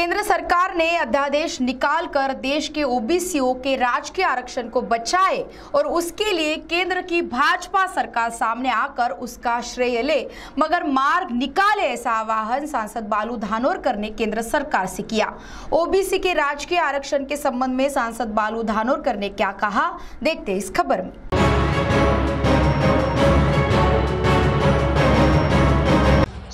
केंद्र सरकार ने अध्यादेश निकालकर देश के ओबीसीओ के राजकीय आरक्षण को बचाए और उसके लिए केंद्र की भाजपा सरकार सामने आकर उसका श्रेय ले, मगर मार्ग निकाले ऐसा आवाहन सांसद बालू धानोरकर ने केंद्र सरकार से किया। ओबीसी के राजकीय आरक्षण के संबंध में सांसद बालू धानोरकर ने क्या कहा, देखते इस खबर में।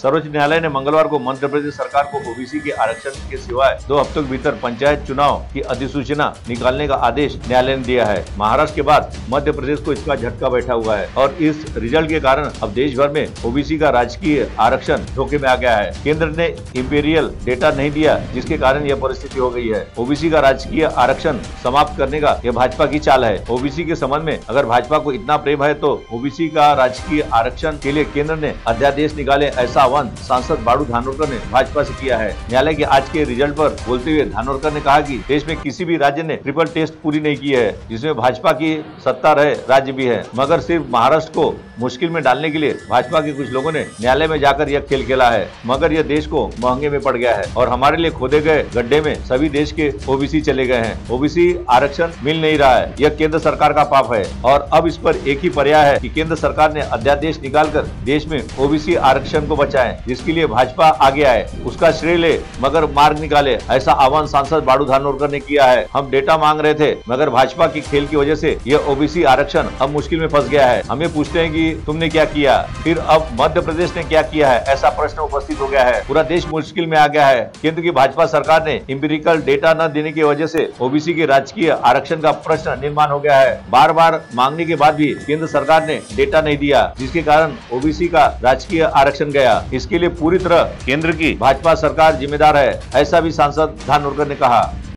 सर्वोच्च न्यायालय ने मंगलवार को मध्य प्रदेश सरकार को ओबीसी के आरक्षण के सिवाय दो हफ्तों के भीतर पंचायत चुनाव की अधिसूचना निकालने का आदेश न्यायालय ने दिया है। महाराष्ट्र के बाद मध्य प्रदेश को इसका झटका बैठा हुआ है और इस रिज़ल्ट के कारण अब देश भर में ओबीसी का राजकीय आरक्षण धोखे में आ गया है। केंद्र ने इम्पीरियल डेटा नहीं दिया, जिसके कारण यह परिस्थिति हो गई है। ओबीसी का राजकीय आरक्षण समाप्त करने का यह भाजपा की चाल है। ओबीसी के संबंध में अगर भाजपा को इतना प्रेम है तो ओबीसी का राजकीय आरक्षण के लिए केंद्र ने अध्यादेश निकाले, ऐसा आह्वान सांसद बाड़ू धानोरकर ने भाजपा से किया है। न्यायालय के आज के रिज़ल्ट पर बोलते हुए धानोरकर ने कहा कि देश में किसी भी राज्य ने ट्रिपल टेस्ट पूरी नहीं की है, जिसमें भाजपा की सत्ता रहे, राज्य भी है। मगर सिर्फ़ महाराष्ट्र को मुश्किल में डालने के लिए भाजपा के कुछ लोगों ने न्यायालय में जाकर यह खेल खेला है। मगर यह देश को महँगे में पड़ गया है और हमारे लिए खोदे गए गड्ढे में सभी देश के ओबीसी चले गए हैं। ओबीसी आरक्षण मिल नहीं रहा है। यह केंद्र सरकार का पाप है और अब इस पर एक ही पर्याय है कि केंद्र सरकार ने अध्यादेश निकालकर देश में ओबीसी आरक्षण को बचाए जिसके लिए भाजपा आगे आए, उसका श्रेय ले, मगर मार्ग निकाले, ऐसा आह्वान सांसद बाड़ू धानोरकर ने किया है। हम डेटा मांग रहे थे, मगर भाजपा की खेल की वजह से यह ओबीसी आरक्षण अब मुश्किल में फंस गया है। हमें पूछते हैं कि तुमने क्या किया? फिर अब मध्य प्रदेश ने क्या किया है? ऐसा प्रश्न उपस्थित हो गया है। पूरा देश मुश्किल में आ गया है। केंद्र की भाजपा सरकार ने इम्पेरिकल डेटा न देने की वजह से ओबीसी के राजकीय आरक्षण का प्रश्न निर्माण हो गया है। बार बार मांगने के बाद भी केंद्र सरकार ने डेटा नहीं दिया, जिसके कारण ओबीसी का राजकीय आरक्षण गया। इसके लिए पूरी तरह केंद्र की भाजपा सरकार जिम्मेदार है, ऐसा भी सांसद धानोरकर ने कहा।